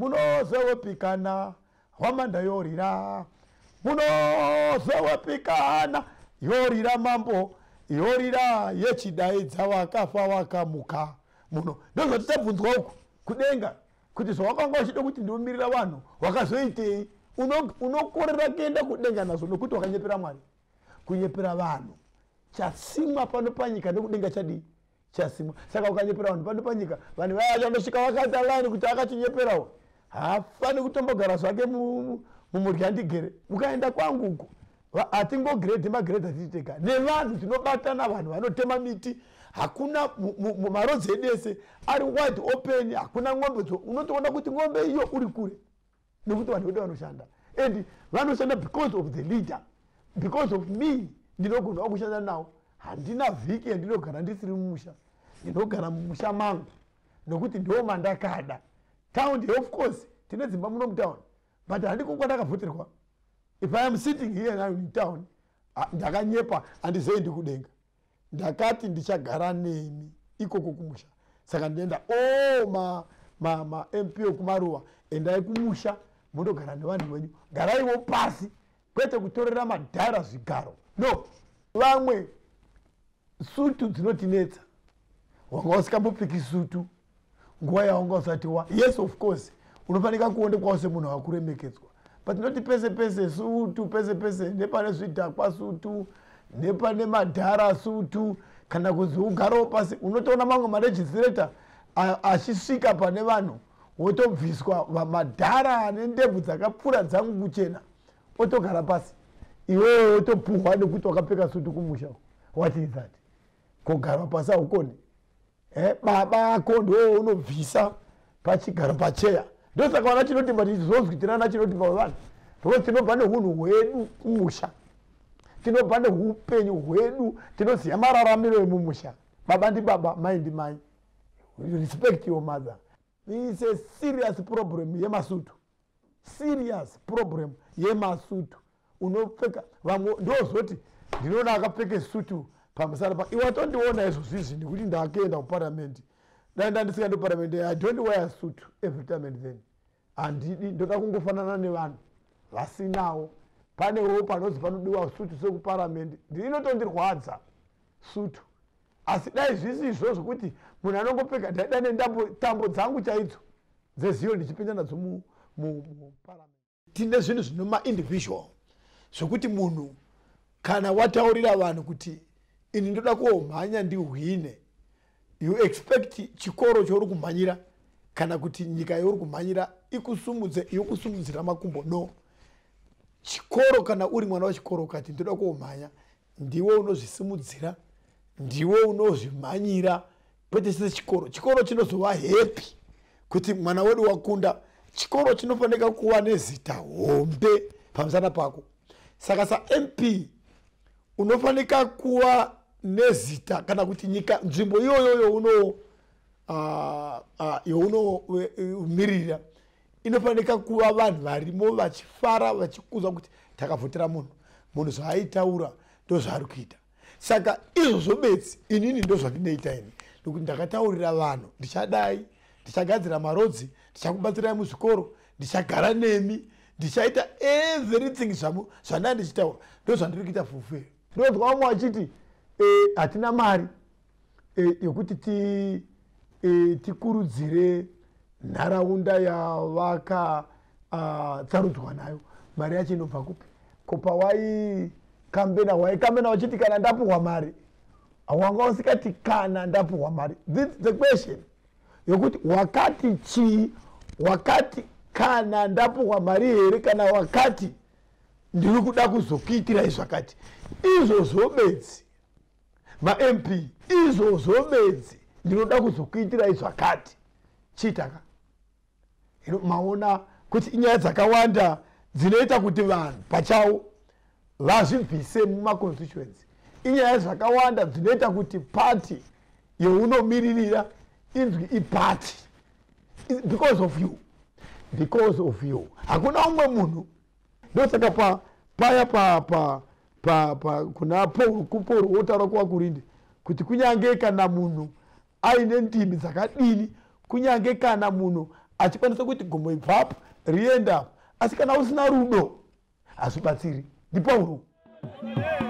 munozowepikana hwamanda yorira munozowepikana yorira mambo yorira yechidaidza wakafa wakamuka. Muno ndozvatitabvunzwa uku kudenga kuti zvawakanga uchida kuti ndiomirira vanhu wakazoitei unokorera uno kuenda kudenga nazvo nokuti wakanyepera mwari. Kunyepera vanhu chasimwa pano panyika nekudenga chadii? Chasimwa. Saka ukanyepera vanhu pano panyika vanhu vaya vachanosvika vakaita laini kuti akachinyeperawo haafani kutombogara zvake mumurya ndigere. Ukaenda kwangu uko hatingogiredhi magiredhi atititega nevanhu tinobatana vanhu vanotema miti hakuna marodzi edu ese. Ari wide open hakuna ng'ombe unotoona kuti ng'ombe iyo uri kure nekuti vanhu vedu vanoshanda. And vanoshanda because of the leader because of me ndinogonawo kushanda nawo handina vhiki yandinogara ndisiri mumusha. Ndinogara mumusha mangu nokuti ndo mandakada town of course tine dzimba muno mutown but handiko kwandakavhoterwa if i am sitting here now in town ndakanyepa handizei ndikudenga ndakati ndichagara nemi ikoko kumusha. Saka ndinoenda all mamp ma, ma okumaruwa endai kumusha mundogara nevanhu venyu. Garaiwo pasi kwete kutorera madhara zvigaro. No vamwe sutu dzinotinetsa. Wanga usingambopfeki sutu nguva yawanga usati wa yes of course unofanika kuondekwawo semunhu wakuremekedzwa but noti pese pese sutu pese pese nepane zvidhakwa sutu nepane madhara sutu kana kunzi ugarawo pasi unotoona mamwe maregistrator achisvika pane vanhu wotobviswa madhara ane ndebvu dzakapfuura dzangu kuchena otogara pasi. Iwewe wotopuhwa nekuti wakapfeka sutu kumusha. What is that? Kugara pasi haukoni eh, baba ako ndo unobvisa pachigaro pacheya. Ndosaka vana chinotimba tizozwitirana chinotimba wevanhu because tinobva neunhu hwedu kumusha. Tinobva neupenyu hwedu tinoziva mararamiro emumusha. Baba ndibaba mai ndimai respect your mother. Is a serious problem yemasutu. Serious problem yemasutu. Unopfeka vamwe ndozoti ndinoona akapfeke sutu pamusana pa iwe watondiona izvo zvizvi nekuti ndakaenda kuparamendi dai ndandisikaendi kuparamendi i don't wear suit every time and then. Handidi ndoda kungofanana nevanhu vasinawo. Panewo panozi panodiwa sutu sekuparamendi inotondirwadza sutu asi dai zvisi izvozvo kuti munhu anongopfeka daida netambo dzangu chaidzo dzeziyo ndichipinda nadzo muparamendi tine zvinhu zvino maindividual zvokuti munhu kana wataurira vanhu kuti ini ndoda kuomhanya ndihwine. You expect chikoro chouri kumhanyira? Kana kuti nyika youri kumhanyira ikusumudze yokusumudzira makumbo? No. Chikoro kana uri mwana wechikoro ukati ndoda kuomhanya ndiwe unozvisimudzira ndiwe unozvimhanyira kwete sechikoro chikoro. Chinozova hepi kuti mwana wedu wakunda. Chikoro chinofanira kuva nezita hombe pamusana pako. Saka samp unofanika kuva nezita kana kuti nyika nzvimbo iyoyo youno younomirira inofanika kuva vanhu varimo vachifara vachikuza kuti takavhotera munhu. Munhu zvaaitaura ndo zvaari kuita. Saka izvozvo bedzi inini ndo zvandinoita ini. Nokuti ndakataurira vanhu ndichadai ndichagadzira marodzi ndichakubatsirai muzvikoro ndichagara nemi ndichaita everything zvandaa ndichitaura ndo zvandiri kuita fufue ndonzwa vamwe vachiti hatina e, mari e, yekuti tikurudzire nharaunda yavakatsarudzwa nayo. Mari yacho inobva kupi? Kopa waikambena waikambena wachiti kana ndapuhwa mari? Wanga usikati kana ndapuhwa mari. The question. Yokuti wakati chii wakati kana ndapuhwa mari here kana wakati ndiri kuda kuzokuitirai zvakati izvozvo bedzi mamp izvozvo bedzi ndinoda kuzokuitirai zvakati. Chiitaka maona kuti inyaya dzakawanda dzinoita kuti vanhu pachavo vazvibvise mumaconstituency. Inyaya zvakawanda dzinoita kuti pati younomiririra inzwi ipati because of you. Because of you. Hakuna umwe munhu. Ndosaka pa paya pa pa pa pa kuna paul kupaul wotaura kuvakurindi kuti kunyange kana munhu aine ndimi dzakadini kunyange kana munhu achikwanisa kuti gombo ibvapo riendapo asi kana usina rudo hazvibatsiri ndipauro Yeah.